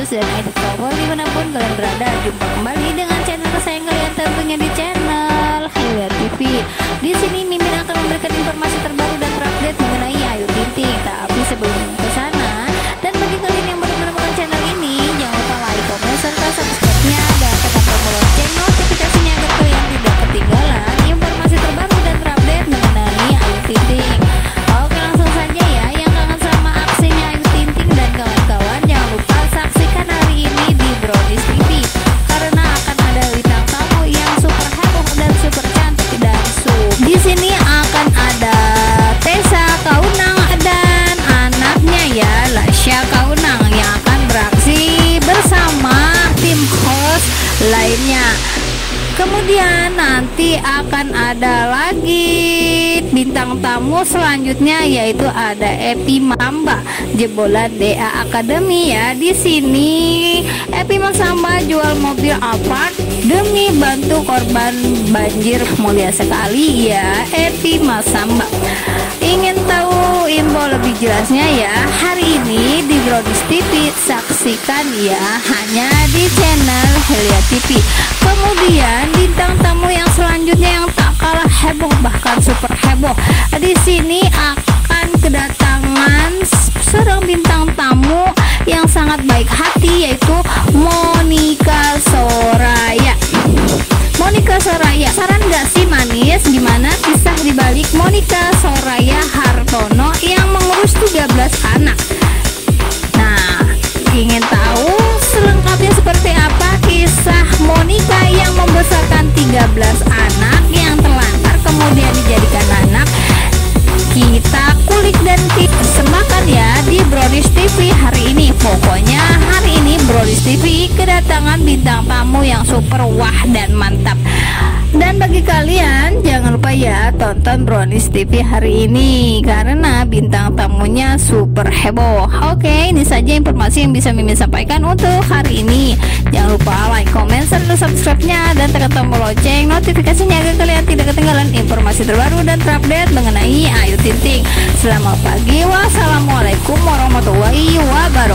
Sus dan Edit Power di mana pun kalian berada. Jumpa kembali dengan channel kesayangan kalian tentunya di channel Hilya TV Di sini Mimin akan memberikan informasi terbaru Kemudian nanti akan ada lagi bintang tamu selanjutnya yaitu ada Epi Mamba jebolan DA Academy ya. Di sini Epi Masamba jual mobil Alphard demi bantu korban banjir mulia sekali ya Epi Masamba. Jelasnya ya hari ini di Brodis TV saksikan ya hanya di channel Helia TV. Kemudian bintang tamu yang selanjutnya yang tak kalah heboh bahkan super heboh. Di sini akan kedatangan seorang bintang tamu yang sangat baik hati yaitu Monica Soraya. Monica Soraya, saran gak sih manis gimana kisah dibalik Monica Soraya Pokoknya hari ini Brodis TV kedatangan bintang tamu yang super wah dan mantap. Dan bagi kalian jangan lupa ya tonton Brownies TV hari ini karena bintang tamunya super heboh. Oke, ini saja informasi yang bisa Mimin sampaikan untuk hari ini. Jangan lupa like, comment, serta subscribe-nya dan tekan tombol lonceng notifikasinya agar kalian tidak ketinggalan informasi terbaru dan terupdate mengenai Ayu Ting Ting. Selamat pagi, wassalamualaikum warahmatullahi wabarakatuh.